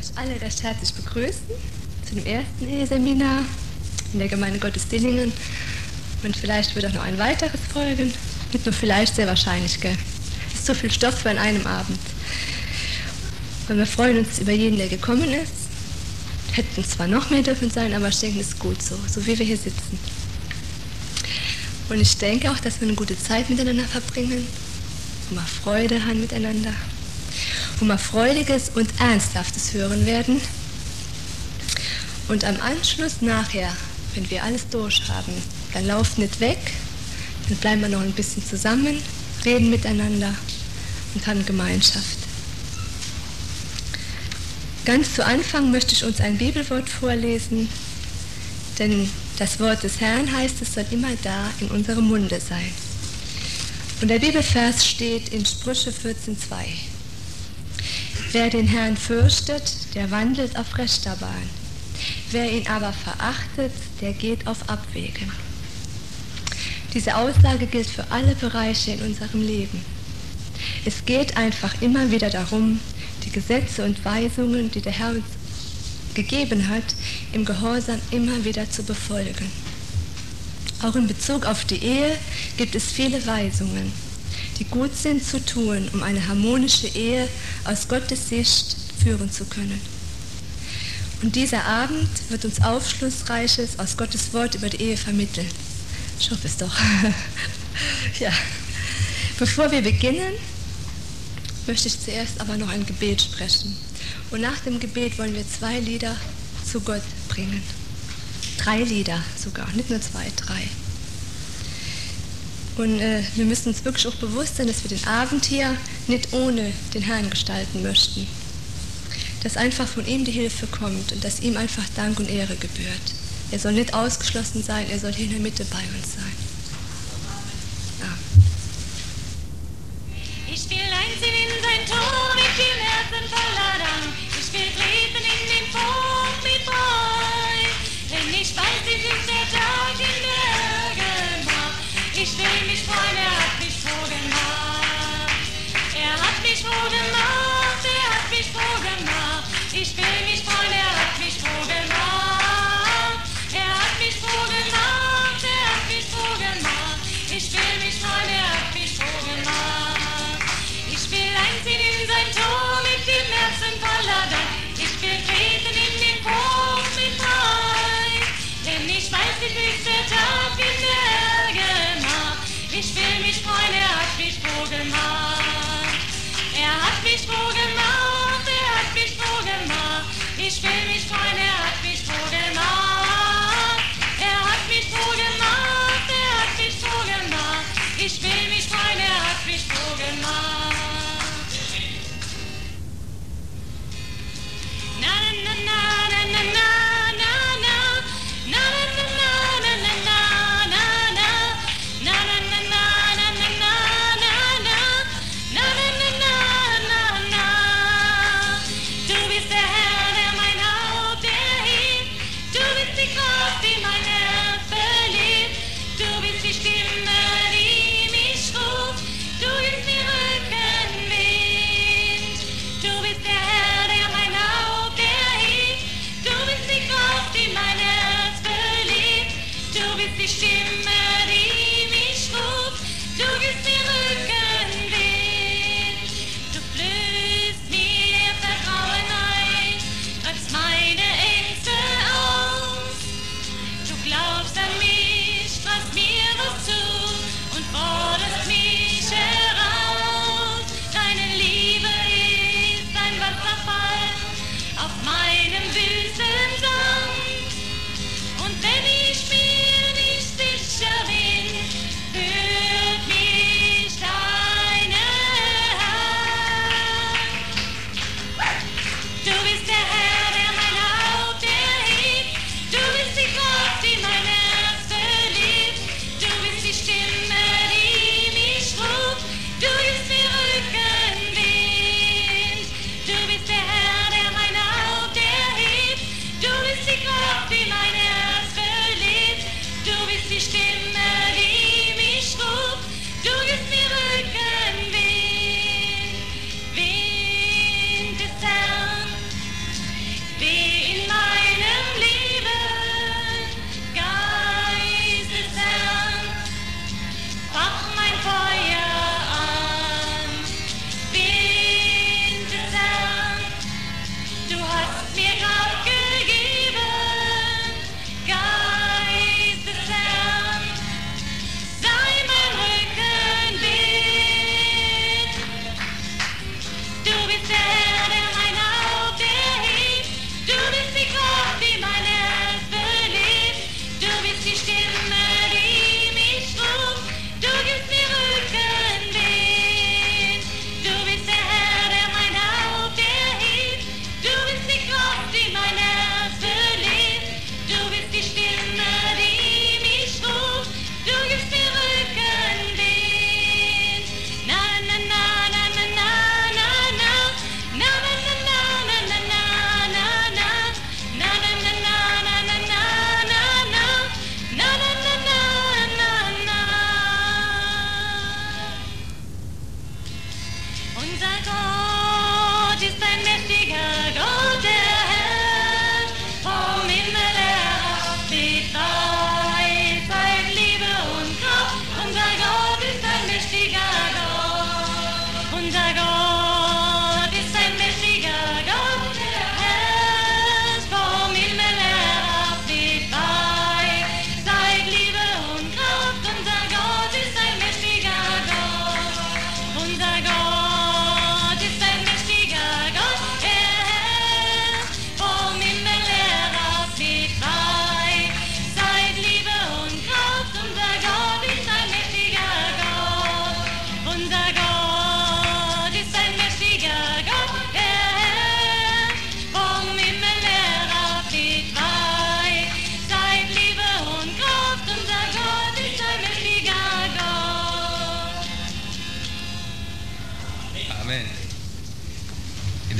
euch alle recht herzlich begrüßen zu dem ersten Eheseminar in der Gemeinde Gottes Dillingen. Und vielleicht wird auch noch ein weiteres folgen. Nicht nur vielleicht, sehr wahrscheinlich, gell? Ist so viel Stoff für an einem Abend. Und wir freuen uns über jeden, der gekommen ist. Hätten zwar noch mehr dürfen sein, aber ich denke, es ist gut so, so wie wir hier sitzen. Und ich denke auch, dass wir eine gute Zeit miteinander verbringen, wir Freude haben miteinander, wo wir Freudiges und Ernsthaftes hören werden. Und am Anschluss nachher, wenn wir alles durchhaben, dann lauft nicht weg, dann bleiben wir noch ein bisschen zusammen, reden miteinander und haben Gemeinschaft. Ganz zu Anfang möchte ich uns ein Bibelwort vorlesen, denn das Wort des Herrn heißt, es soll immer da in unserem Munde sein. Und der Bibelvers steht in Sprüche 14,2. Wer den Herrn fürchtet, der wandelt auf rechter Bahn. Wer ihn aber verachtet, der geht auf Abwägen. Diese Aussage gilt für alle Bereiche in unserem Leben. Es geht einfach immer wieder darum, die Gesetze und Weisungen, die der Herr uns gegeben hat, im Gehorsam immer wieder zu befolgen. Auch in Bezug auf die Ehe gibt es viele Weisungen, die gut sind zu tun, um eine harmonische Ehe aus Gottes Sicht führen zu können. Und dieser Abend wird uns Aufschlussreiches aus Gottes Wort über die Ehe vermitteln. Ich hoffe es doch. ja. Bevor wir beginnen, möchte ich zuerst aber noch ein Gebet sprechen. Und nach dem Gebet wollen wir zwei Lieder zu Gott bringen. Drei Lieder sogar, nicht nur zwei, drei. Und äh, wir müssen uns wirklich auch bewusst sein, dass wir den Abend hier nicht ohne den Herrn gestalten möchten. Dass einfach von ihm die Hilfe kommt und dass ihm einfach Dank und Ehre gebührt. Er soll nicht ausgeschlossen sein, er soll hier in der Mitte bei uns sein. Ich will einziehen in sein Tor mit viel Herzen Dank. Ich will treten in den Punkt mit Freude. Denn ich weiß, dies ist der mich freuen, er hat mich froh. Er hat mich froh er hat mich froh. Ich will mich freuen, er hat mich froh. Er hat mich froh er hat mich froh. Ich will mich freuen, er hat mich froh. Ich will einziehen in sein Tor mit dem Herzen voller Ich will treten in den Hof mit rein, denn ich weiß, die nächste Tag.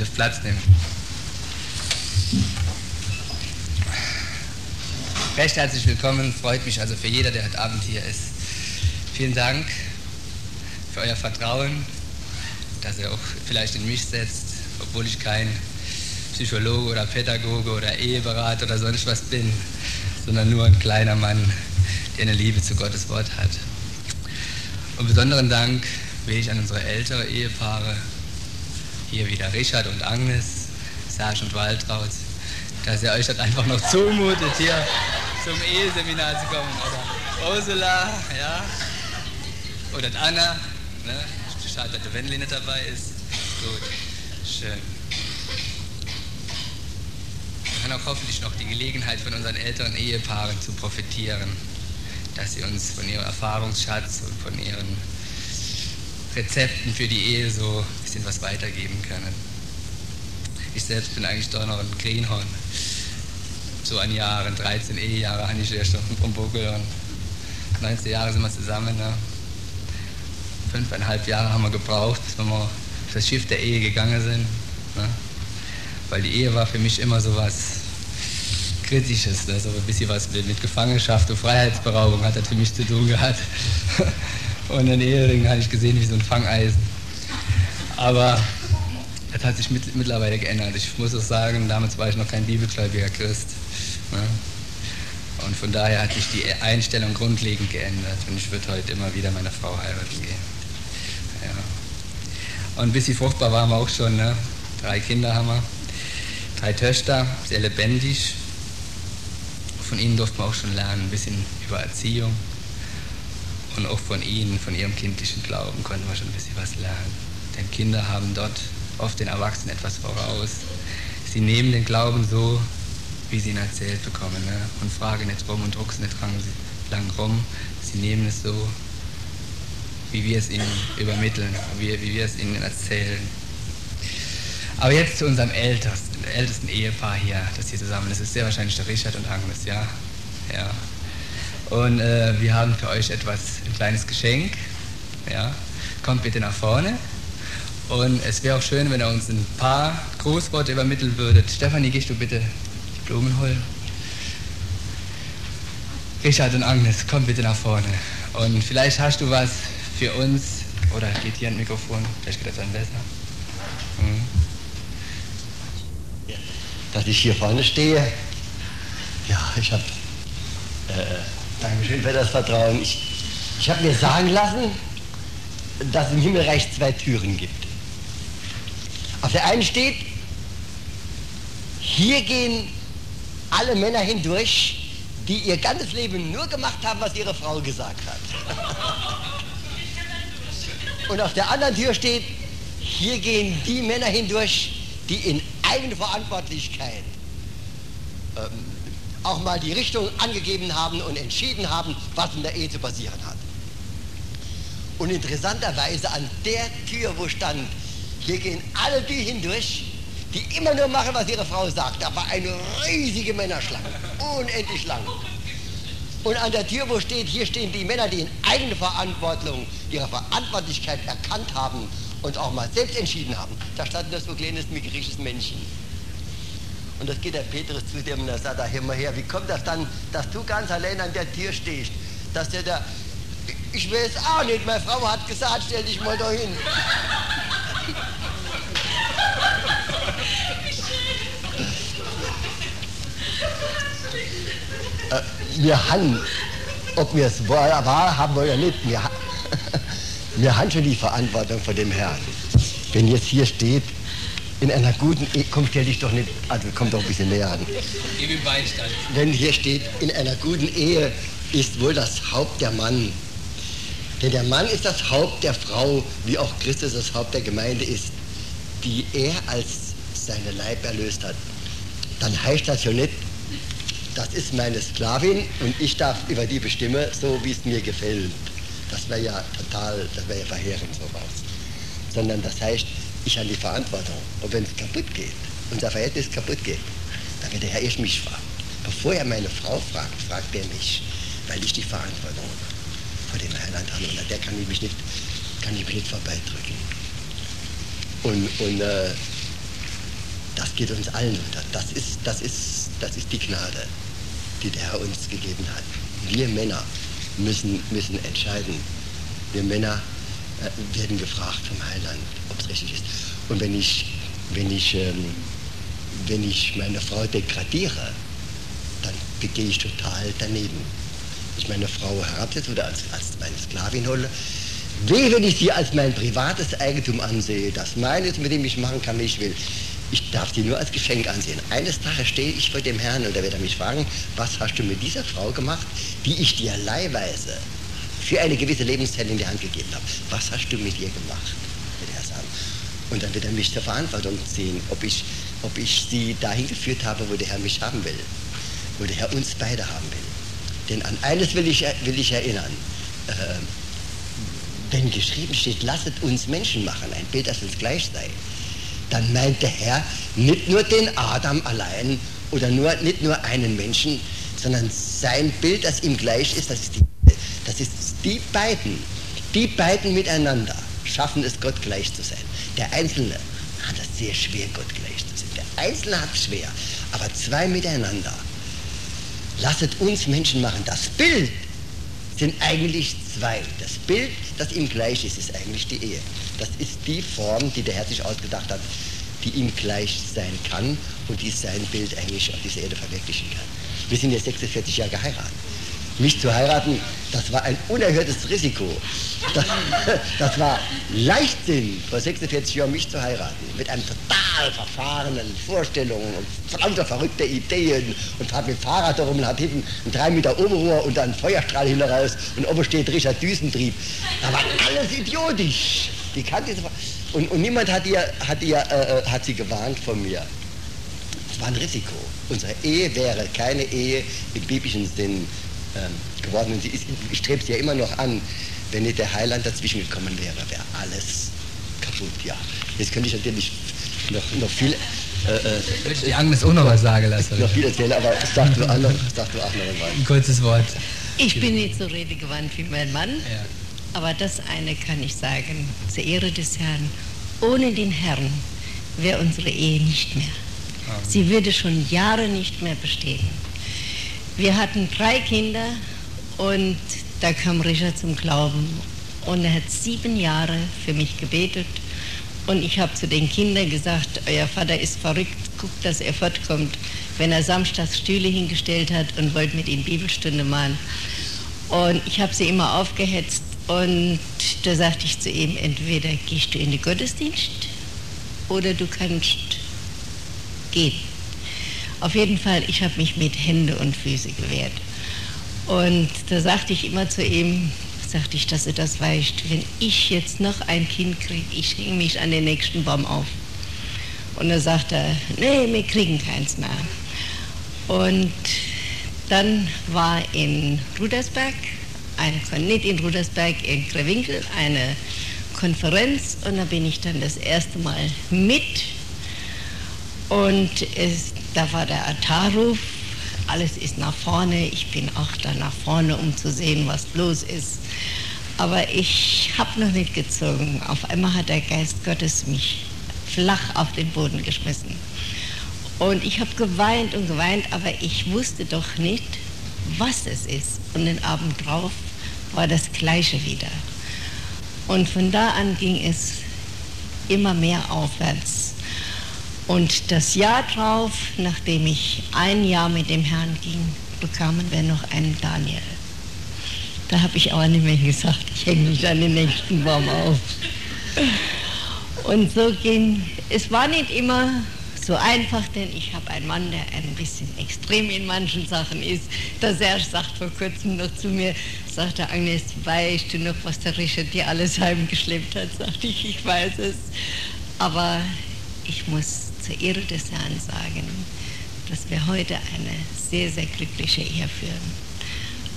Dürft Platz nehmen. Recht herzlich willkommen, freut mich also für jeder, der heute Abend hier ist. Vielen Dank für euer Vertrauen, dass ihr auch vielleicht in mich setzt, obwohl ich kein Psychologe oder Pädagoge oder Eheberater oder sonst was bin, sondern nur ein kleiner Mann, der eine Liebe zu Gottes Wort hat. Und besonderen Dank will ich an unsere ältere Ehepaare, hier wieder Richard und Agnes, Serge und Waltraud, dass ihr euch das einfach noch zumutet, hier zum Eheseminar zu kommen. Oder Ursula, ja, oder Anna, ne? schade, dass der Wendlin nicht dabei ist. Gut, schön. Wir haben auch hoffentlich noch die Gelegenheit von unseren älteren Ehepaaren zu profitieren, dass sie uns von ihrem Erfahrungsschatz und von ihren Rezepten für die Ehe so ein bisschen was weitergeben können. Ich selbst bin eigentlich doch noch ein Greenhorn. So an Jahren, 13 Ehejahre habe ich erst vom Buckel und 19 Jahre sind wir zusammen. Ne? Fünfeinhalb Jahre haben wir gebraucht, bis wir auf das Schiff der Ehe gegangen sind. Ne? Weil die Ehe war für mich immer so was Kritisches, ne? so ein bisschen was mit Gefangenschaft und Freiheitsberaubung hat das für mich zu tun gehabt. Und den Ehering hatte ich gesehen wie so ein Fangeisen. Aber das hat sich mit, mittlerweile geändert. Ich muss auch sagen, damals war ich noch kein bibelgläubiger Christ. Ne? Und von daher hat sich die Einstellung grundlegend geändert. Und ich würde heute immer wieder meine Frau heiraten gehen. Ja. Und ein bisschen fruchtbar waren wir auch schon. Ne? Drei Kinder haben wir, drei Töchter, sehr lebendig. Von ihnen durften wir auch schon lernen, ein bisschen über Erziehung und auch von ihnen, von ihrem kindlichen Glauben konnten wir schon ein bisschen was lernen. Denn Kinder haben dort oft den Erwachsenen etwas voraus. Sie nehmen den Glauben so, wie sie ihn erzählt bekommen ne? und fragen nicht rum und drucksen nicht lang rum. Sie nehmen es so, wie wir es ihnen übermitteln, wie, wie wir es ihnen erzählen. Aber jetzt zu unserem ältesten, ältesten Ehepaar hier, das hier zusammen ist. Das ist sehr wahrscheinlich der Richard und Agnes, ja? Ja. Und äh, wir haben für euch etwas, ein kleines Geschenk. Ja. Kommt bitte nach vorne. Und es wäre auch schön, wenn ihr uns ein paar Grußworte übermitteln würdet. Stefanie, gehst du bitte die Blumen holen? Richard und Agnes, kommt bitte nach vorne. Und vielleicht hast du was für uns. Oder geht hier ein Mikrofon? Vielleicht geht das dann besser. Hm. Dass ich hier vorne stehe. Ja, ich habe äh, Dankeschön für das Vertrauen. Ich, ich habe mir sagen lassen, dass es im Himmelreich zwei Türen gibt. Auf der einen steht, hier gehen alle Männer hindurch, die ihr ganzes Leben nur gemacht haben, was ihre Frau gesagt hat. Und auf der anderen Tür steht, hier gehen die Männer hindurch, die in Eigenverantwortlichkeit ähm, auch mal die Richtung angegeben haben und entschieden haben, was in der Ehe zu passieren hat. Und interessanterweise an der Tür, wo stand, hier gehen alle die hindurch, die immer nur machen, was ihre Frau sagt. Da war eine riesige Männerschlange, unendlich lang. Und an der Tür, wo steht, hier stehen die Männer, die in eigener Verantwortung ihre Verantwortlichkeit erkannt haben und auch mal selbst entschieden haben. Da stand das so kleines migrisches Männchen. Und das geht der Petrus zu dem und er sagt, da hör mal her, wie kommt das dann, dass du ganz allein an der Tür stehst? Dass der da, ich weiß auch nicht, meine Frau hat gesagt, stell dich mal da hin. äh, wir haben, ob wir es wahr, wahr haben oder nicht, wir, wir haben schon die Verantwortung vor dem Herrn. Wenn jetzt hier steht, in einer guten Ehe, komm, stell dich doch nicht, also komm doch ein bisschen näher an. Gib ihm Beistand. Wenn hier steht, in einer guten Ehe ist wohl das Haupt der Mann. Denn der Mann ist das Haupt der Frau, wie auch Christus das Haupt der Gemeinde ist, die er als seine Leib erlöst hat. Dann heißt das ja nicht, das ist meine Sklavin und ich darf über die bestimmen, so wie es mir gefällt. Das wäre ja total, das wäre ja verheerend sowas. Sondern das heißt, ich habe die Verantwortung. Und wenn es kaputt geht, unser Verhältnis kaputt geht, dann wird der Herr erst mich fragen. Bevor er meine Frau fragt, fragt er mich, weil ich die Verantwortung vor dem Heiland habe. Und der kann ich mich nicht, kann ich mich nicht vorbeidrücken. Und, und äh, das geht uns allen unter. Das ist, das, ist, das ist die Gnade, die der Herr uns gegeben hat. Wir Männer müssen, müssen entscheiden. Wir Männer äh, werden gefragt vom Heiland, richtig ist. Und wenn ich, wenn ich, ähm, wenn ich meine Frau degradiere, dann begehe ich total daneben. Ich meine Frau herabsetze oder als, als meine Sklavin hole, Weh, wenn ich sie als mein privates Eigentum ansehe, das meines, mit dem ich machen kann, wie ich will. Ich darf sie nur als Geschenk ansehen. Eines Tages stehe ich vor dem Herrn und er wird mich fragen, was hast du mit dieser Frau gemacht, die ich dir leihweise für eine gewisse Lebenszeit in die Hand gegeben habe. Was hast du mit ihr gemacht, wird er sagen. Und dann wird er mich zur Verantwortung ziehen, ob ich, ob ich sie dahin geführt habe, wo der Herr mich haben will, wo der Herr uns beide haben will. Denn an eines will ich, will ich erinnern. Äh, wenn geschrieben steht, lasset uns Menschen machen, ein Bild, das uns gleich sei, dann meint der Herr nicht nur den Adam allein oder nur, nicht nur einen Menschen, sondern sein Bild, das ihm gleich ist, das ist die, das ist die beiden, die beiden miteinander schaffen es, Gott gleich zu sein. Der Einzelne hat es sehr schwer, Gott gleich zu sein. Der Einzelne hat es schwer, aber zwei miteinander. Lasset uns Menschen machen. Das Bild sind eigentlich zwei. Das Bild, das ihm gleich ist, ist eigentlich die Ehe. Das ist die Form, die der Herr sich ausgedacht hat, die ihm gleich sein kann und die sein Bild eigentlich auf dieser Erde verwirklichen kann. Wir sind jetzt 46 Jahre geheiratet. Mich zu heiraten, das war ein unerhörtes Risiko. Das, das war Leichtsinn, vor 46 Jahren mich zu heiraten. Mit einem total verfahrenen Vorstellungen und lauter verrückter Ideen und fahrt mit Fahrrad herum und hat hinten ein 3 Meter Oberrohr und dann Feuerstrahl hinter raus und oben steht Richard Düsentrieb. Da war alles idiotisch. Die kannte und, und niemand hat, ihr, hat, ihr, äh, äh, hat sie gewarnt von mir. Es war ein Risiko. Unsere Ehe wäre keine Ehe im biblischen Sinn ähm, geworden. Und sie ist, ich es ja immer noch an. Wenn nicht der Heiland dazwischen gekommen wäre, wäre alles kaputt. Ja, jetzt könnte ich natürlich noch, noch viel. Äh, äh, die Agnes auch noch was sagen lassen. Noch viel erzählen, aber sag du auch noch, sag du auch noch einmal. Ein kurzes Wort. Ich bin nicht so redegewandt wie mein Mann, ja. aber das eine kann ich sagen, zur Ehre des Herrn. Ohne den Herrn wäre unsere Ehe nicht mehr. Amen. Sie würde schon Jahre nicht mehr bestehen. Wir hatten drei Kinder und da kam Richard zum Glauben und er hat sieben Jahre für mich gebetet und ich habe zu den Kindern gesagt, euer Vater ist verrückt, guckt, dass er fortkommt, wenn er samstags Stühle hingestellt hat und wollte mit ihnen Bibelstunde machen. Und ich habe sie immer aufgehetzt und da sagte ich zu ihm, entweder gehst du in den Gottesdienst oder du kannst gehen. Auf jeden Fall, ich habe mich mit Hände und Füße gewehrt. Und da sagte ich immer zu ihm, sagte ich, dass er das weißt, wenn ich jetzt noch ein Kind kriege, ich hänge mich an den nächsten Baum auf. Und da sagte er, nee, wir kriegen keins mehr. Und dann war in Rudersberg, eine, nicht in Rudersberg, in Krewinkel, eine Konferenz und da bin ich dann das erste Mal mit. Und es, da war der Altarruf alles ist nach vorne. Ich bin auch da nach vorne, um zu sehen, was los ist. Aber ich habe noch nicht gezogen. Auf einmal hat der Geist Gottes mich flach auf den Boden geschmissen. Und ich habe geweint und geweint, aber ich wusste doch nicht, was es ist. Und den Abend drauf war das Gleiche wieder. Und von da an ging es immer mehr aufwärts. Und das Jahr drauf, nachdem ich ein Jahr mit dem Herrn ging, bekamen wir noch einen Daniel. Da habe ich auch nicht mehr gesagt, ich hänge mich an den nächsten Baum auf. Und so ging, es war nicht immer so einfach, denn ich habe einen Mann, der ein bisschen extrem in manchen Sachen ist. Der Serge sagt vor kurzem noch zu mir, sagte Agnes, weißt du noch, was der Richard dir alles heimgeschleppt hat? Sagte ich, ich weiß es. Aber ich muss zur Ehre des Herrn sagen, dass wir heute eine sehr, sehr glückliche Ehe führen.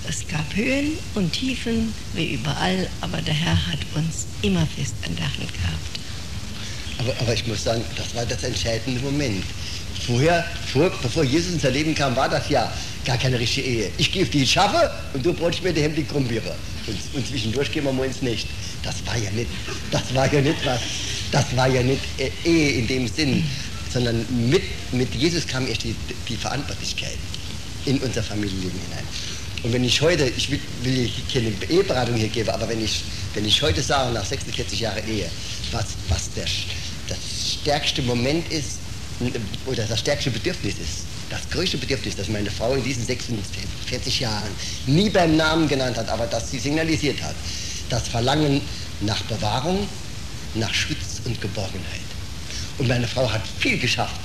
Es gab Höhen und Tiefen wie überall, aber der Herr hat uns immer fest an der Hand gehabt. Aber, aber ich muss sagen, das war das entscheidende Moment. Vorher, vor, bevor Jesus ins Leben kam, war das ja gar keine richtige Ehe. Ich gehe auf die Schaffe und du brauchst mir die Hemd die Krummbiere. Und, und zwischendurch gehen wir ins Nicht. Das war ja nicht, das war ja nicht was, das war ja nicht Ehe in dem Sinn, sondern mit, mit Jesus kam erst die, die Verantwortlichkeit in unser Familienleben hinein. Und wenn ich heute, ich will, will keine Eheberatung hier geben, aber wenn ich, wenn ich heute sage, nach 46 Jahren Ehe, was, was der, das stärkste Moment ist, oder das stärkste Bedürfnis ist, das größte Bedürfnis, das meine Frau in diesen 46 Jahren nie beim Namen genannt hat, aber das sie signalisiert hat, das Verlangen nach Bewahrung, nach Schutz und Geborgenheit. Und meine Frau hat viel geschafft.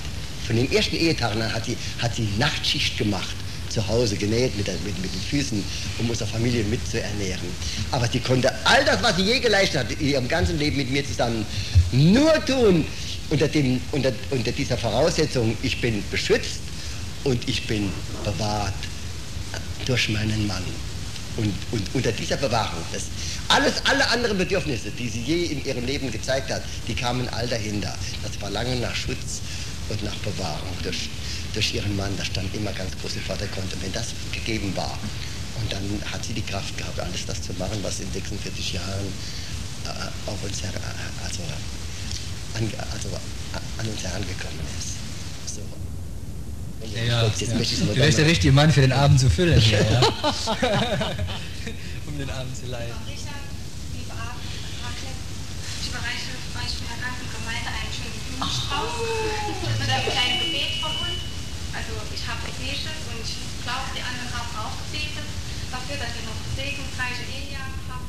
Von den ersten Ehetagen an hat sie, hat sie Nachtschicht gemacht, zu Hause genäht mit, mit, mit den Füßen, um unsere Familie mitzuernähren. Aber sie konnte all das, was sie je geleistet hat, in ihrem ganzen Leben mit mir zusammen, nur tun unter, dem, unter, unter dieser Voraussetzung, ich bin beschützt und ich bin bewahrt durch meinen Mann. Und, und unter dieser Bewahrung, das, alles, alle anderen Bedürfnisse, die sie je in ihrem Leben gezeigt hat, die kamen all dahinter. Das Verlangen nach Schutz und nach Bewahrung durch, durch ihren Mann, das stand immer ganz groß im Vordergrund. Und wenn das gegeben war, und dann hat sie die Kraft gehabt, alles das zu machen, was in 46 Jahren äh, auf uns her, äh, also, an, also an uns herangekommen ist. So. Ja, ja, jetzt ja. Du wärst der richtige Mann für den Abend zu füllen. Hier, ja. um den Abend zu leiten. Mit einem kleinen Gebet von uns. Also ich habe gebetet und ich glaube, die anderen haben auch gebetet dafür, dass ihr noch segensreiche Ehejahre habt.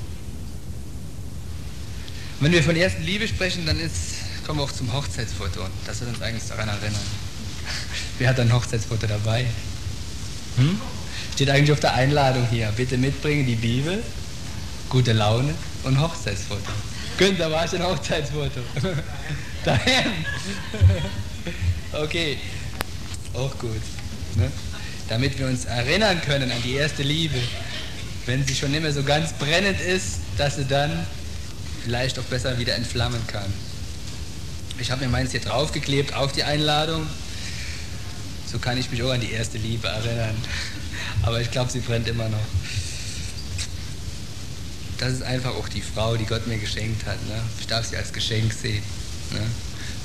Wenn wir von ersten Liebe sprechen, dann ist, kommen wir auch zum Hochzeitsfoto. Das wird uns eigentlich daran erinnern. Wer hat ein Hochzeitsfoto dabei? Hm? Steht eigentlich auf der Einladung hier. Bitte mitbringen die Bibel, gute Laune und Hochzeitsfoto. Günther, war ich ein Hochzeitsfoto? Dahin. Okay, auch gut. Ne? Damit wir uns erinnern können an die erste Liebe, wenn sie schon nicht mehr so ganz brennend ist, dass sie dann vielleicht auch besser wieder entflammen kann. Ich habe mir meins hier draufgeklebt auf die Einladung so kann ich mich auch an die erste Liebe erinnern. Aber ich glaube, sie brennt immer noch. Das ist einfach auch die Frau, die Gott mir geschenkt hat. Ne? Ich darf sie als Geschenk sehen. Ne?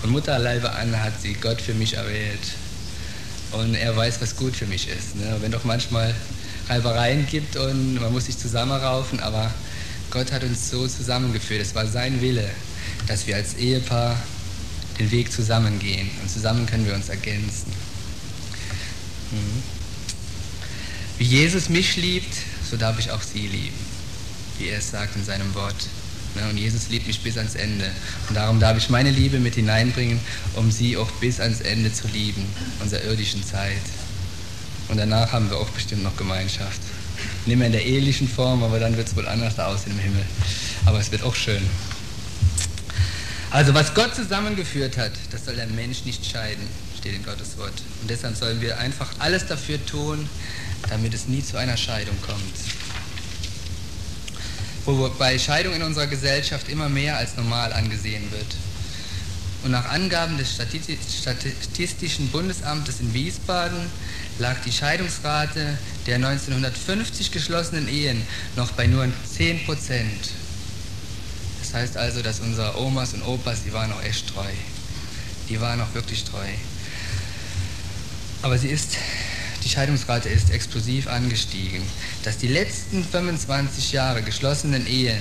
Von Mutterleibe an hat sie Gott für mich erwählt. Und er weiß, was gut für mich ist. Ne? Wenn doch manchmal Reibereien gibt und man muss sich zusammenraufen, aber Gott hat uns so zusammengeführt. Es war sein Wille, dass wir als Ehepaar den Weg zusammengehen. Und zusammen können wir uns ergänzen. Mhm. Wie Jesus mich liebt, so darf ich auch sie lieben, wie er es sagt in seinem Wort. Ne, und Jesus liebt mich bis ans Ende. Und darum darf ich meine Liebe mit hineinbringen, um sie auch bis ans Ende zu lieben, unserer irdischen Zeit. Und danach haben wir auch bestimmt noch Gemeinschaft. Nicht mehr in der ehelichen Form, aber dann wird es wohl anders aussehen im Himmel. Aber es wird auch schön. Also was Gott zusammengeführt hat, das soll der Mensch nicht scheiden steht in Gottes Wort. Und deshalb sollen wir einfach alles dafür tun, damit es nie zu einer Scheidung kommt. Wobei Scheidung in unserer Gesellschaft immer mehr als normal angesehen wird. Und nach Angaben des Statistischen Bundesamtes in Wiesbaden lag die Scheidungsrate der 1950 geschlossenen Ehen noch bei nur 10 Prozent. Das heißt also, dass unsere Omas und Opas, die waren auch echt treu. Die waren auch wirklich treu. Aber sie ist, die Scheidungsrate ist explosiv angestiegen. Dass die letzten 25 Jahre geschlossenen Ehen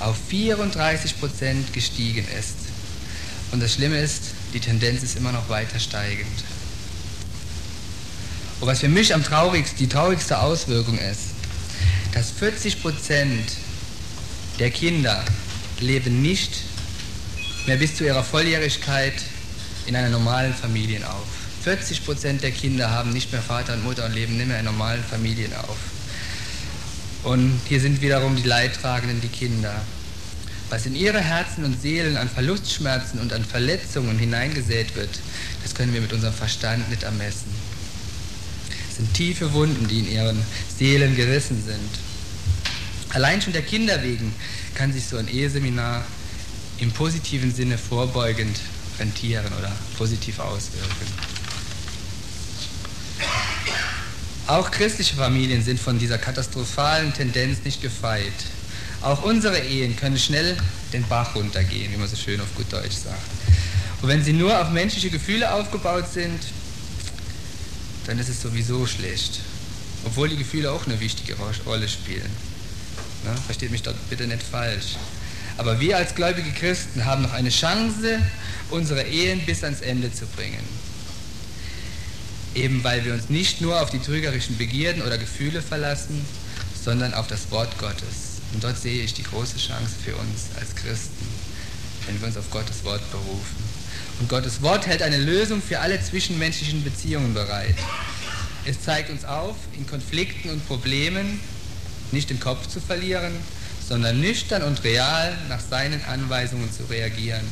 auf 34 Prozent gestiegen ist. Und das Schlimme ist, die Tendenz ist immer noch weiter steigend. Und was für mich am traurigsten, die traurigste Auswirkung ist, dass 40 Prozent der Kinder leben nicht mehr bis zu ihrer Volljährigkeit in einer normalen Familie auf. 40 Prozent der Kinder haben nicht mehr Vater und Mutter und leben nicht mehr in normalen Familien auf. Und hier sind wiederum die Leidtragenden, die Kinder. Was in ihre Herzen und Seelen an Verlustschmerzen und an Verletzungen hineingesät wird, das können wir mit unserem Verstand nicht ermessen. Es sind tiefe Wunden, die in ihren Seelen gerissen sind. Allein schon der Kinder wegen kann sich so ein Eheseminar im positiven Sinne vorbeugend rentieren oder positiv auswirken. Auch christliche Familien sind von dieser katastrophalen Tendenz nicht gefeit. Auch unsere Ehen können schnell den Bach runtergehen, wie man so schön auf gut Deutsch sagt. Und wenn sie nur auf menschliche Gefühle aufgebaut sind, dann ist es sowieso schlecht. Obwohl die Gefühle auch eine wichtige Rolle spielen. Ne? Versteht mich dort bitte nicht falsch. Aber wir als gläubige Christen haben noch eine Chance, unsere Ehen bis ans Ende zu bringen. Eben weil wir uns nicht nur auf die trügerischen Begierden oder Gefühle verlassen, sondern auf das Wort Gottes. Und dort sehe ich die große Chance für uns als Christen, wenn wir uns auf Gottes Wort berufen. Und Gottes Wort hält eine Lösung für alle zwischenmenschlichen Beziehungen bereit. Es zeigt uns auf, in Konflikten und Problemen nicht den Kopf zu verlieren, sondern nüchtern und real nach seinen Anweisungen zu reagieren,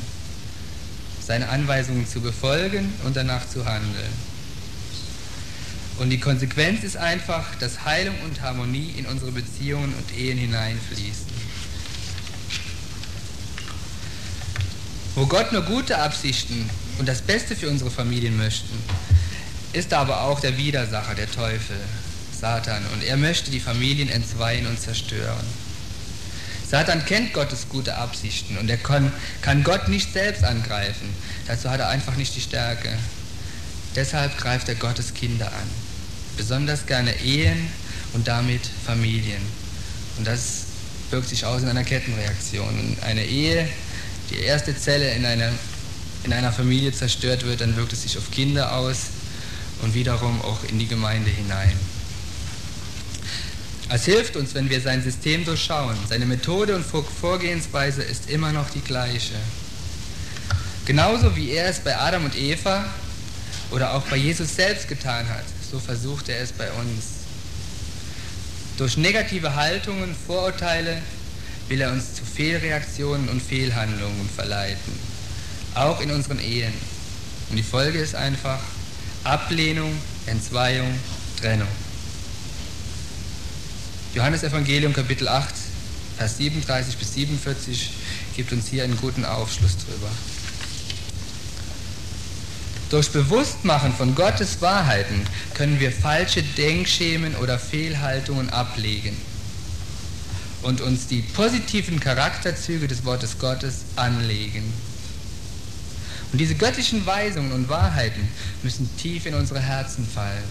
seine Anweisungen zu befolgen und danach zu handeln. Und die Konsequenz ist einfach, dass Heilung und Harmonie in unsere Beziehungen und Ehen hineinfließen. Wo Gott nur gute Absichten und das Beste für unsere Familien möchten, ist aber auch der Widersacher, der Teufel, Satan, und er möchte die Familien entzweien und zerstören. Satan kennt Gottes gute Absichten und er kann, kann Gott nicht selbst angreifen. Dazu hat er einfach nicht die Stärke. Deshalb greift er Gottes Kinder an. Besonders gerne Ehen und damit Familien. Und das wirkt sich aus in einer Kettenreaktion. Und eine Ehe, die erste Zelle in einer, in einer Familie zerstört wird, dann wirkt es sich auf Kinder aus und wiederum auch in die Gemeinde hinein. Es hilft uns, wenn wir sein System durchschauen. Seine Methode und Vorgehensweise ist immer noch die gleiche. Genauso wie er es bei Adam und Eva oder auch bei Jesus selbst getan hat, so versucht er es bei uns. Durch negative Haltungen, Vorurteile will er uns zu Fehlreaktionen und Fehlhandlungen verleiten, auch in unseren Ehen. Und die Folge ist einfach Ablehnung, Entzweiung, Trennung. Johannes Evangelium Kapitel 8, Vers 37 bis 47 gibt uns hier einen guten Aufschluss drüber. Durch Bewusstmachen von Gottes Wahrheiten können wir falsche Denkschemen oder Fehlhaltungen ablegen und uns die positiven Charakterzüge des Wortes Gottes anlegen. Und diese göttlichen Weisungen und Wahrheiten müssen tief in unsere Herzen fallen,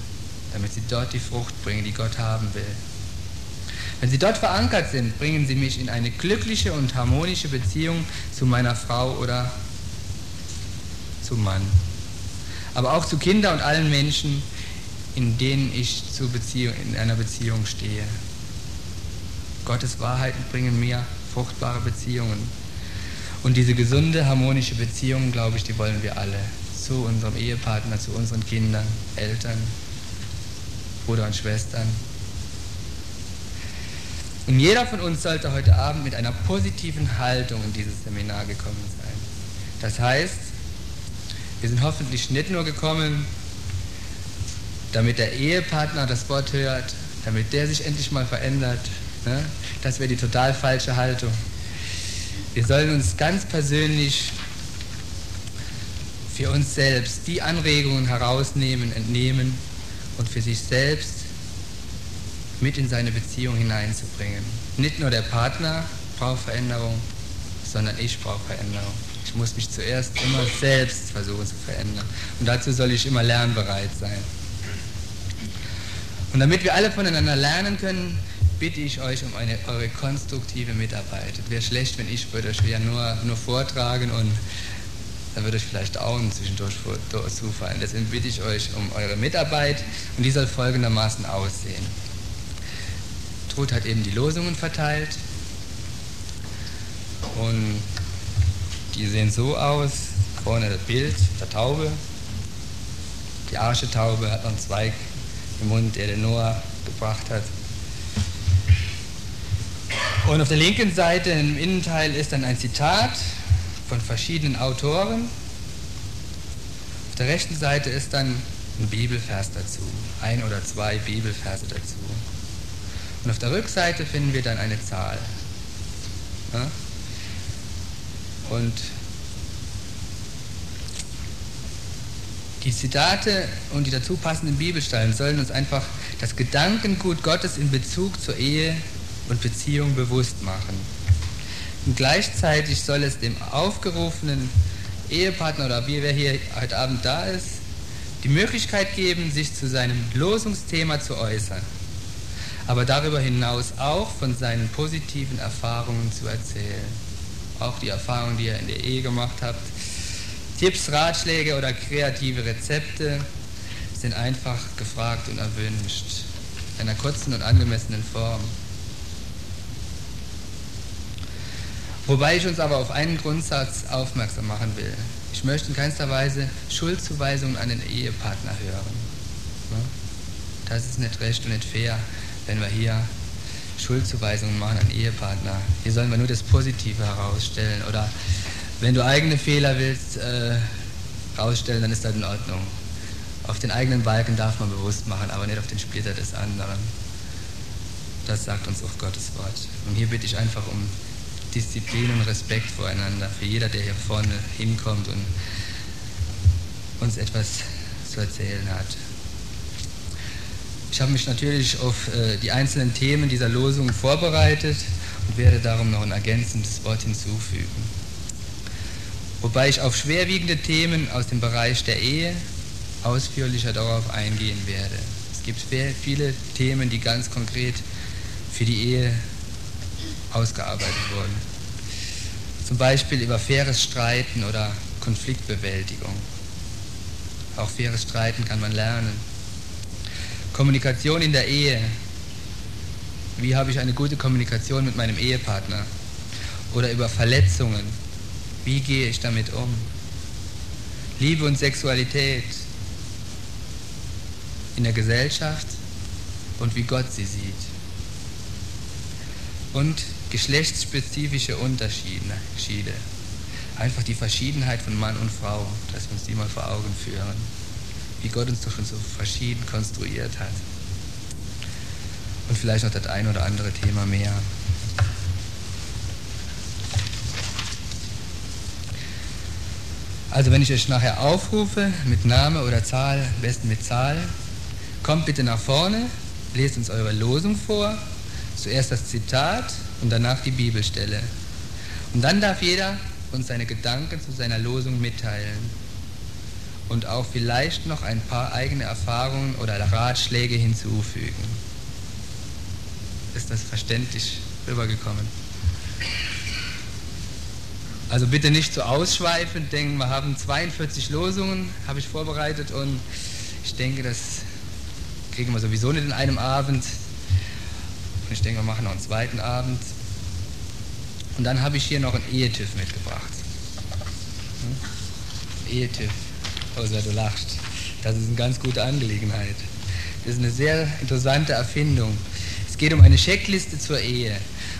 damit sie dort die Frucht bringen, die Gott haben will. Wenn sie dort verankert sind, bringen sie mich in eine glückliche und harmonische Beziehung zu meiner Frau oder zum Mann. Aber auch zu Kindern und allen Menschen, in denen ich Beziehung, in einer Beziehung stehe. Gottes Wahrheiten bringen mir fruchtbare Beziehungen. Und diese gesunde, harmonische Beziehung, glaube ich, die wollen wir alle. Zu unserem Ehepartner, zu unseren Kindern, Eltern, Bruder und Schwestern. Und jeder von uns sollte heute Abend mit einer positiven Haltung in dieses Seminar gekommen sein. Das heißt, wir sind hoffentlich nicht nur gekommen, damit der Ehepartner das Wort hört, damit der sich endlich mal verändert. Ne? Das wäre die total falsche Haltung. Wir sollen uns ganz persönlich für uns selbst die Anregungen herausnehmen, entnehmen und für sich selbst mit in seine Beziehung hineinzubringen. Nicht nur der Partner braucht Veränderung, sondern ich brauche Veränderung. Ich muss mich zuerst immer selbst versuchen zu verändern. Und dazu soll ich immer lernbereit sein. Und damit wir alle voneinander lernen können, bitte ich euch um eine, eure konstruktive Mitarbeit. Es wäre schlecht, wenn ich würde euch ja nur, nur vortragen und da würde euch vielleicht Augen zwischendurch zufallen. Deswegen bitte ich euch um eure Mitarbeit und die soll folgendermaßen aussehen. Truth hat eben die Losungen verteilt. Und die sehen so aus. Vorne das Bild der Taube. Die Arschetaube hat einen Zweig im Mund, der der Noah gebracht hat. Und auf der linken Seite im Innenteil ist dann ein Zitat von verschiedenen Autoren. Auf der rechten Seite ist dann ein Bibelvers dazu, ein oder zwei Bibelverse dazu. Und auf der Rückseite finden wir dann eine Zahl. Und die Zitate und die dazu passenden Bibelstellen sollen uns einfach das Gedankengut Gottes in Bezug zur Ehe und Beziehung bewusst machen. Und gleichzeitig soll es dem aufgerufenen Ehepartner oder wie wer hier heute Abend da ist, die Möglichkeit geben, sich zu seinem Losungsthema zu äußern. Aber darüber hinaus auch von seinen positiven Erfahrungen zu erzählen. Auch die Erfahrungen, die ihr in der Ehe gemacht habt. Tipps, Ratschläge oder kreative Rezepte sind einfach gefragt und erwünscht. In einer kurzen und angemessenen Form. Wobei ich uns aber auf einen Grundsatz aufmerksam machen will. Ich möchte in keinster Weise Schuldzuweisungen an den Ehepartner hören. Das ist nicht recht und nicht fair, wenn wir hier Schuldzuweisungen machen an Ehepartner. Hier sollen wir nur das Positive herausstellen. Oder wenn du eigene Fehler willst äh, rausstellen, dann ist das in Ordnung. Auf den eigenen Balken darf man bewusst machen, aber nicht auf den Splitter des anderen. Das sagt uns auch Gottes Wort. Und hier bitte ich einfach um Disziplin und Respekt voreinander, für jeder, der hier vorne hinkommt und uns etwas zu erzählen hat. Ich habe mich natürlich auf äh, die einzelnen Themen dieser Losung vorbereitet und werde darum noch ein ergänzendes Wort hinzufügen. Wobei ich auf schwerwiegende Themen aus dem Bereich der Ehe ausführlicher darauf eingehen werde. Es gibt viele Themen, die ganz konkret für die Ehe ausgearbeitet wurden. Zum Beispiel über faires Streiten oder Konfliktbewältigung. Auch faires Streiten kann man lernen. Kommunikation in der Ehe. Wie habe ich eine gute Kommunikation mit meinem Ehepartner? Oder über Verletzungen. Wie gehe ich damit um? Liebe und Sexualität in der Gesellschaft und wie Gott sie sieht und geschlechtsspezifische Unterschiede. Einfach die Verschiedenheit von Mann und Frau, dass wir uns die mal vor Augen führen, wie Gott uns doch schon so verschieden konstruiert hat. Und vielleicht noch das ein oder andere Thema mehr. Also wenn ich euch nachher aufrufe mit Name oder Zahl, am besten mit Zahl, kommt bitte nach vorne, lest uns eure Losung vor Zuerst das Zitat und danach die Bibelstelle. Und dann darf jeder uns seine Gedanken zu seiner Losung mitteilen und auch vielleicht noch ein paar eigene Erfahrungen oder Ratschläge hinzufügen. Ist das verständlich rübergekommen? Also bitte nicht zu so ausschweifend denken, wir haben 42 Losungen, habe ich vorbereitet und ich denke, das kriegen wir sowieso nicht in einem Abend. Ich denke, wir machen noch einen zweiten Abend. Und dann habe ich hier noch einen Ehetiff mitgebracht. Hm? Ehetiff. Außer du lachst. Das ist eine ganz gute Angelegenheit. Das ist eine sehr interessante Erfindung. Es geht um eine Checkliste zur Ehe.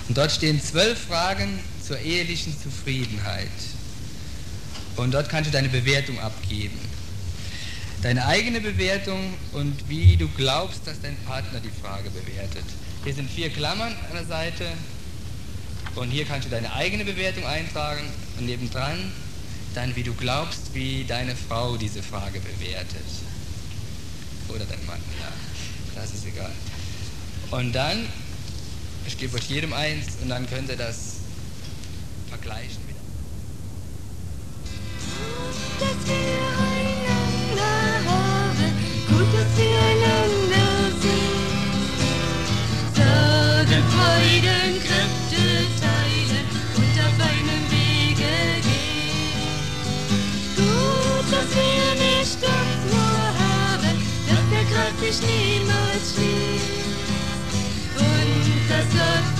Und dort stehen zwölf Fragen zur ehelichen Zufriedenheit. Und dort kannst du deine Bewertung abgeben. Deine eigene Bewertung und wie du glaubst, dass dein Partner die Frage bewertet. Hier sind vier Klammern an der Seite und hier kannst du deine eigene Bewertung eintragen und nebendran dann, wie du glaubst, wie deine Frau diese Frage bewertet. Oder dein Mann, ja, das ist egal. Und dann, ich gebe euch jedem eins und dann könnt ihr das vergleichen wieder. Dass wir einander haben, gut, dass wir einander den Freudenkräfte teilen und auf einem Wege gehen. Gut, dass wir nicht das nur haben, dass der Kreis sich niemals schließt. Und dass Gott,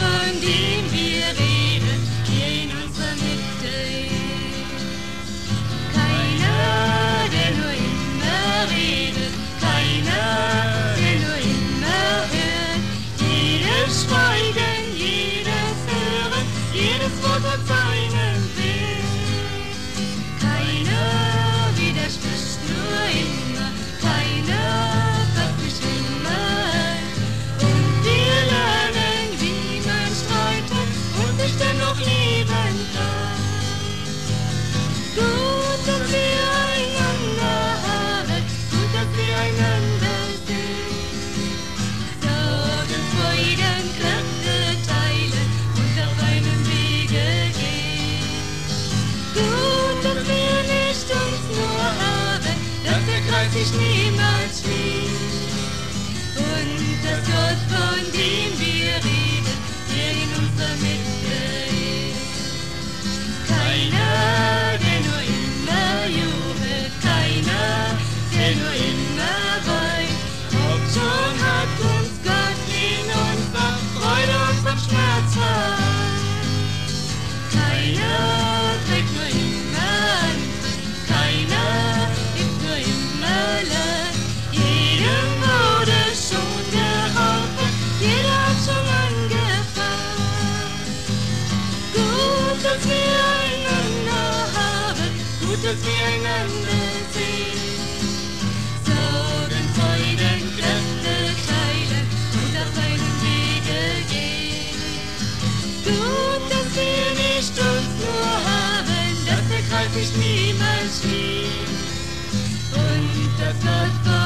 gut, dass wir einander sehen. Sorgen, Freuden, Kräfte teilen und auf seinem Wege gehen. Gut, dass wir nicht uns nur haben, das begreife ich niemals nie. Und das Gott,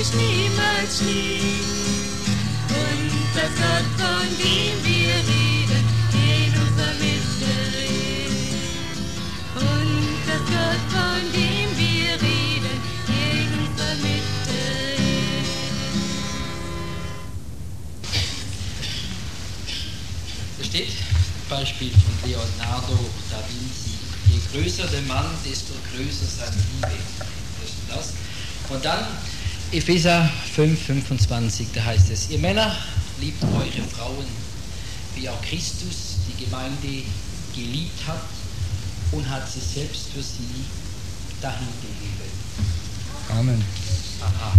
ich niemals nie. Und das Gott, von dem wir reden, in unserer Mitte ist. Und das Gott, von dem wir reden, in unserer Mitte ist. Da steht Beispiel von Leonardo da Vinci. Je größer der Mann, desto größer seine Liebe. Das das. Und dann Epheser 5, 25, da heißt es, ihr Männer liebt eure Frauen, wie auch Christus die Gemeinde geliebt hat und hat sich selbst für sie dahingegeben. Amen. Aha.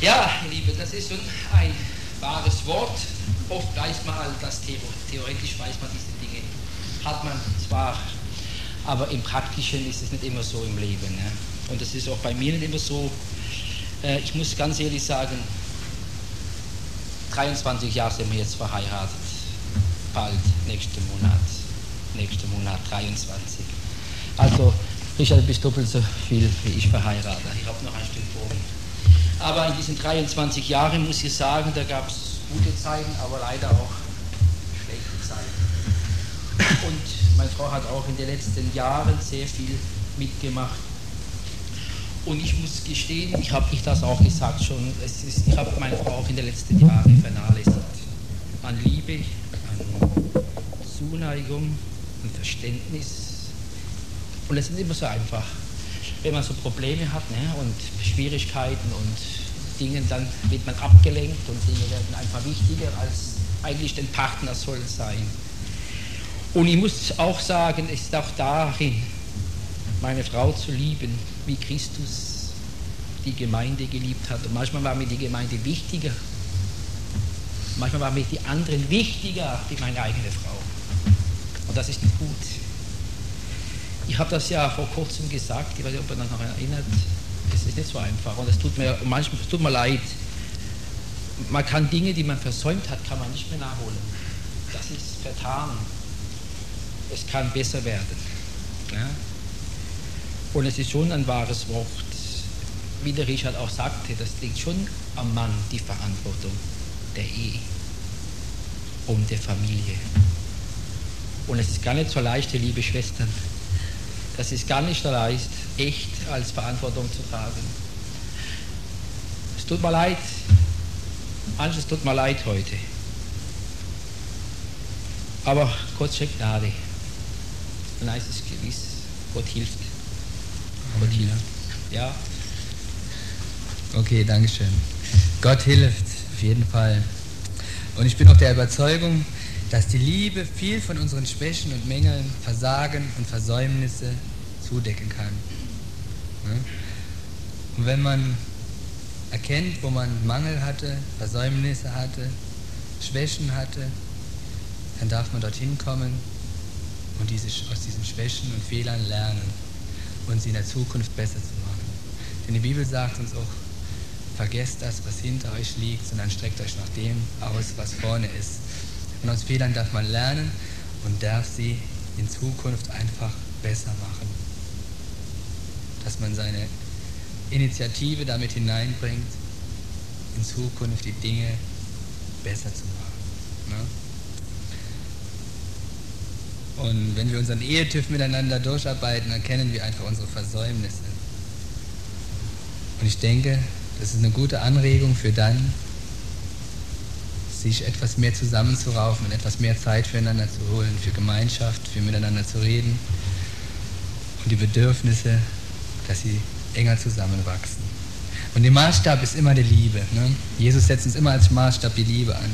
Ja, ihr Lieben, das ist schon ein wahres Wort. Oft weiß man all das, theo- theoretisch weiß man diese Dinge, hat man zwar, aber im Praktischen ist es nicht immer so im Leben. Ne? Und das ist auch bei mir nicht immer so. Äh, ich muss ganz ehrlich sagen, 23 Jahre sind wir jetzt verheiratet. Bald, nächsten Monat. Nächsten Monat 23. Also, Richard, du bist doppelt so viel wie ich verheiratet. Ich habe noch ein Stück vor mir. Aber in diesen 23 Jahren muss ich sagen, da gab es gute Zeiten, aber leider auch schlechte Zeiten. Und meine Frau hat auch in den letzten Jahren sehr viel mitgemacht. Und ich muss gestehen, ich habe ich das auch gesagt schon, es ist, ich habe meine Frau auch in den letzten Jahren vernachlässigt. An Liebe, an Zuneigung, an Verständnis. Und es ist immer so einfach. Wenn man so Probleme hat ne, und Schwierigkeiten und Dinge, dann wird man abgelenkt und Dinge werden einfach wichtiger, als eigentlich den Partner soll sein. Und ich muss auch sagen, es ist auch darin, meine Frau zu lieben, wie Christus die Gemeinde geliebt hat. Und manchmal war mir die Gemeinde wichtiger. Manchmal war mir die anderen wichtiger wie meine eigene Frau. Und das ist nicht gut. Ich habe das ja vor kurzem gesagt, ich weiß nicht, ob ihr das noch erinnert. Es ist nicht so einfach und es tut mir manchmal tut mir leid. Man kann Dinge, die man versäumt hat, kann man nicht mehr nachholen. Das ist vertan. Es kann besser werden. Ja? Und es ist schon ein wahres Wort. Wie der Richard auch sagte, das liegt schon am Mann, die Verantwortung der Ehe und der Familie. Und es ist gar nicht so leicht, liebe Schwestern. Das ist gar nicht so leicht, echt als Verantwortung zu tragen. Es tut mir leid. Manches tut mir leid heute. Aber Gott schenkt Gnade. Eins ist gewiss, Gott hilft. Hilft. Ja, Okay, Dankeschön. Gott hilft, auf jeden Fall. Und ich bin auch der Überzeugung, dass die Liebe viel von unseren Schwächen und Mängeln, Versagen und Versäumnisse zudecken kann. Und wenn man erkennt, wo man Mangel hatte, Versäumnisse hatte, Schwächen hatte, dann darf man dorthin kommen und diese, aus diesen Schwächen und Fehlern lernen und sie in der Zukunft besser zu machen. Denn die Bibel sagt uns auch, vergesst das, was hinter euch liegt, sondern streckt euch nach dem aus, was vorne ist. Und aus Fehlern darf man lernen und darf sie in Zukunft einfach besser machen. Dass man seine Initiative damit hineinbringt, in Zukunft die Dinge besser zu machen. Ne? Und wenn wir unseren Ehetüv miteinander durcharbeiten, erkennen wir einfach unsere Versäumnisse. Und ich denke, das ist eine gute Anregung für dann, sich etwas mehr zusammenzuraufen und etwas mehr Zeit füreinander zu holen, für Gemeinschaft, für miteinander zu reden und die Bedürfnisse, dass sie enger zusammenwachsen. Und der Maßstab ist immer die Liebe. Ne? Jesus setzt uns immer als Maßstab die Liebe an.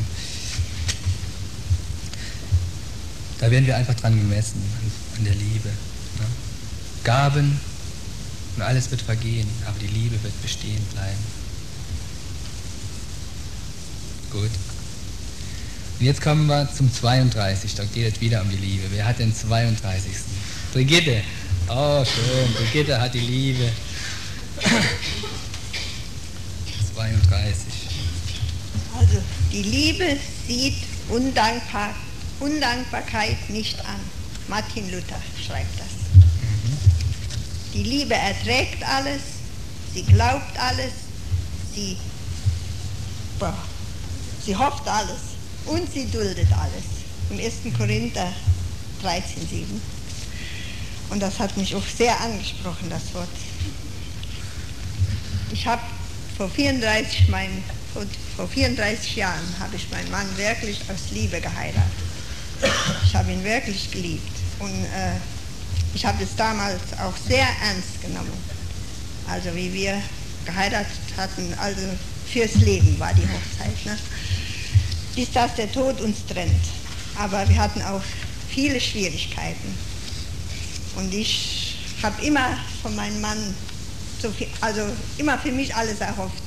Da werden wir einfach dran gemessen, an, an der Liebe. Ne? Gaben und alles wird vergehen, aber die Liebe wird bestehen bleiben. Gut. Und jetzt kommen wir zum 32. Da geht es wieder um die Liebe. Wer hat den 32. Brigitte. Oh, schön. Brigitte hat die Liebe. 32. Also, die Liebe sieht Undankbar, Undankbarkeit nicht an. Martin Luther schreibt das. Die Liebe erträgt alles, sie glaubt alles, sie, boah, sie hofft alles und sie duldet alles. Im 1. Korinther 13,7. Und das hat mich auch sehr angesprochen, das Wort. Ich habe vor 34, mein, vor 34 Jahren habe ich meinen Mann wirklich aus Liebe geheiratet. Ich habe ihn wirklich geliebt. Und äh, ich habe es damals auch sehr ernst genommen. Also wie wir geheiratet hatten, also fürs Leben war die Hochzeit. Ne? Bis dass der Tod uns trennt. Aber wir hatten auch viele Schwierigkeiten. Und ich habe immer von meinem Mann, so viel, also immer für mich alles erhofft.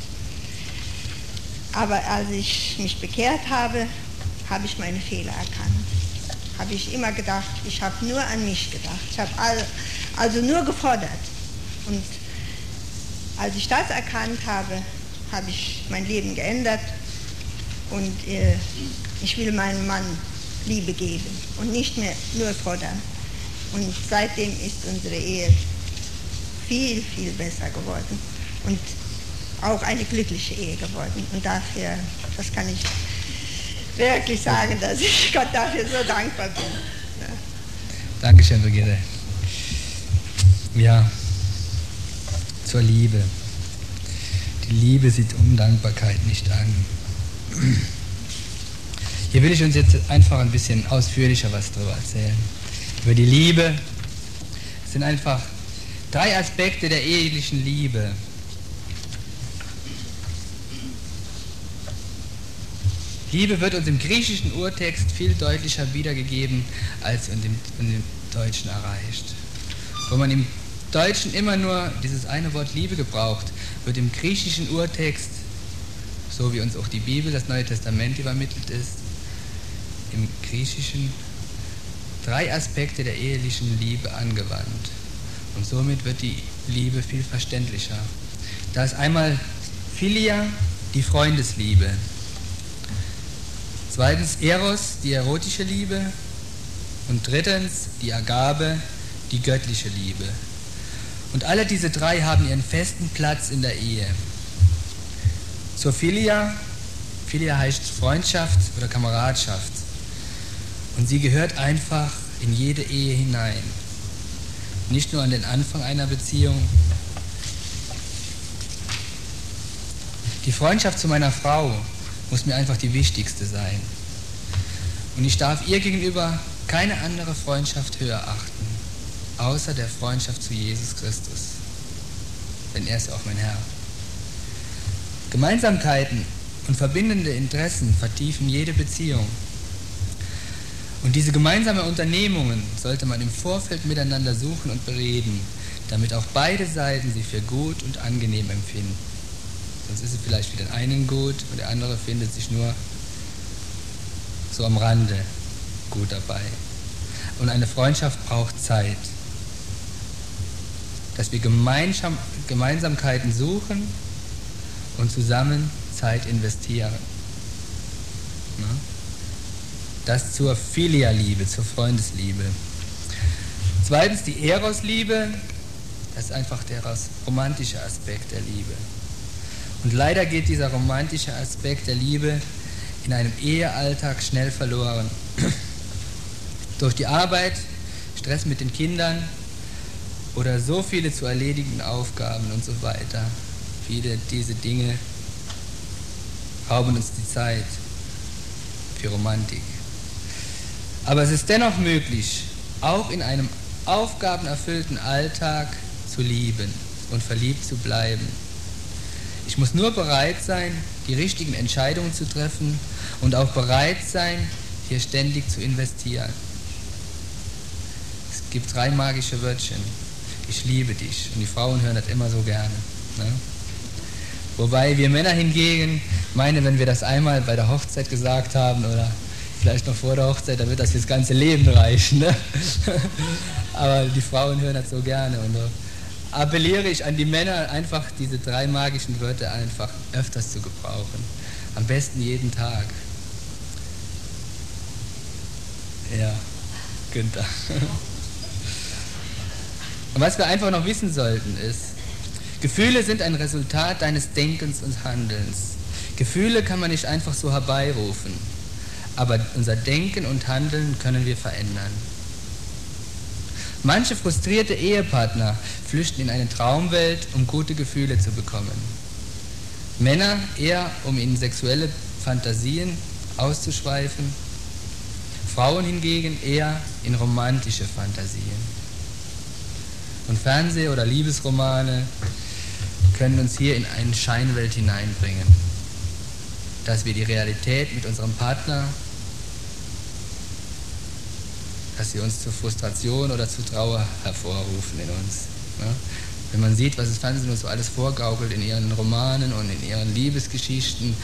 Aber als ich mich bekehrt habe, habe ich meine Fehler erkannt habe ich immer gedacht, ich habe nur an mich gedacht. Ich habe also nur gefordert. Und als ich das erkannt habe, habe ich mein Leben geändert und äh, ich will meinem Mann Liebe geben und nicht mehr nur fordern. Und seitdem ist unsere Ehe viel, viel besser geworden und auch eine glückliche Ehe geworden. Und dafür, das kann ich wirklich sagen, dass ich Gott dafür so dankbar bin. Dankeschön, Brigitte. Ja, zur Liebe. Die Liebe sieht Undankbarkeit nicht an. Hier will ich uns jetzt einfach ein bisschen ausführlicher was darüber erzählen. Über die Liebe. Es sind einfach drei Aspekte der ehelichen Liebe, Liebe wird uns im griechischen Urtext viel deutlicher wiedergegeben, als in dem, in dem Deutschen erreicht. Wo man im Deutschen immer nur dieses eine Wort Liebe gebraucht, wird im griechischen Urtext, so wie uns auch die Bibel, das Neue Testament übermittelt ist, im griechischen drei Aspekte der ehelichen Liebe angewandt. Und somit wird die Liebe viel verständlicher. Da ist einmal Philia, die Freundesliebe. Zweitens Eros, die erotische Liebe. Und drittens die Agabe, die göttliche Liebe. Und alle diese drei haben ihren festen Platz in der Ehe. Zur Philia, Philia heißt Freundschaft oder Kameradschaft. Und sie gehört einfach in jede Ehe hinein. Nicht nur an den Anfang einer Beziehung. Die Freundschaft zu meiner Frau muss mir einfach die wichtigste sein. Und ich darf ihr gegenüber keine andere Freundschaft höher achten, außer der Freundschaft zu Jesus Christus. Denn er ist auch mein Herr. Gemeinsamkeiten und verbindende Interessen vertiefen jede Beziehung. Und diese gemeinsamen Unternehmungen sollte man im Vorfeld miteinander suchen und bereden, damit auch beide Seiten sie für gut und angenehm empfinden. Sonst ist es vielleicht für den einen gut und der andere findet sich nur so am Rande gut dabei. Und eine Freundschaft braucht Zeit. Dass wir Gemeinsam Gemeinsamkeiten suchen und zusammen Zeit investieren. Das zur Filialiebe, zur Freundesliebe. Zweitens die Eros-Liebe, das ist einfach der romantische Aspekt der Liebe. Und leider geht dieser romantische Aspekt der Liebe in einem Ehealltag schnell verloren. Durch die Arbeit, Stress mit den Kindern oder so viele zu erledigenden Aufgaben und so weiter. Viele diese Dinge rauben uns die Zeit für Romantik. Aber es ist dennoch möglich, auch in einem aufgabenerfüllten Alltag zu lieben und verliebt zu bleiben. Ich muss nur bereit sein, die richtigen Entscheidungen zu treffen und auch bereit sein, hier ständig zu investieren. Es gibt drei magische Wörtchen. Ich liebe dich. Und die Frauen hören das immer so gerne. Ne? Wobei wir Männer hingegen meinen, wenn wir das einmal bei der Hochzeit gesagt haben oder vielleicht noch vor der Hochzeit, dann wird das fürs ganze Leben reichen. Ne? Aber die Frauen hören das so gerne. Und appelliere ich an die Männer, einfach diese drei magischen Wörter einfach öfters zu gebrauchen. Am besten jeden Tag. Ja, Günther. Und was wir einfach noch wissen sollten ist, Gefühle sind ein Resultat deines Denkens und Handelns. Gefühle kann man nicht einfach so herbeirufen, aber unser Denken und Handeln können wir verändern. Manche frustrierte Ehepartner flüchten in eine Traumwelt, um gute Gefühle zu bekommen. Männer eher, um in sexuelle Fantasien auszuschweifen, Frauen hingegen eher in romantische Fantasien. Und Fernseh- oder Liebesromane können uns hier in eine Scheinwelt hineinbringen, dass wir die Realität mit unserem Partner dass sie uns zur Frustration oder zu Trauer hervorrufen in uns. Ne? Wenn man sieht, was das Fernsehen uns so alles vorgaukelt in ihren Romanen und in ihren Liebesgeschichten,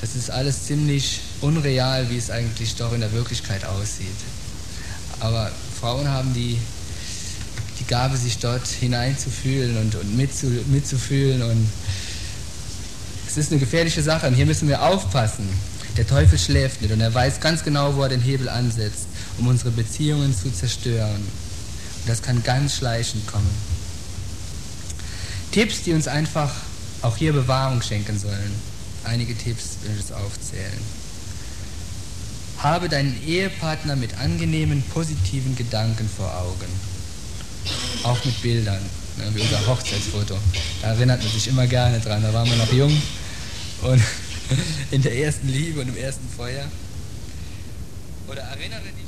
das ist alles ziemlich unreal, wie es eigentlich doch in der Wirklichkeit aussieht. Aber Frauen haben die, die Gabe, sich dort hineinzufühlen und, und mitzu, mitzufühlen. Und es ist eine gefährliche Sache und hier müssen wir aufpassen. Der Teufel schläft nicht und er weiß ganz genau, wo er den Hebel ansetzt um unsere Beziehungen zu zerstören. Und das kann ganz schleichend kommen. Tipps, die uns einfach auch hier Bewahrung schenken sollen. Einige Tipps will ich es aufzählen. Habe deinen Ehepartner mit angenehmen, positiven Gedanken vor Augen. Auch mit Bildern, ne, wie unser Hochzeitsfoto. Da erinnert man sich immer gerne dran. Da waren wir noch jung und in der ersten Liebe und im ersten Feuer. Oder erinnere dich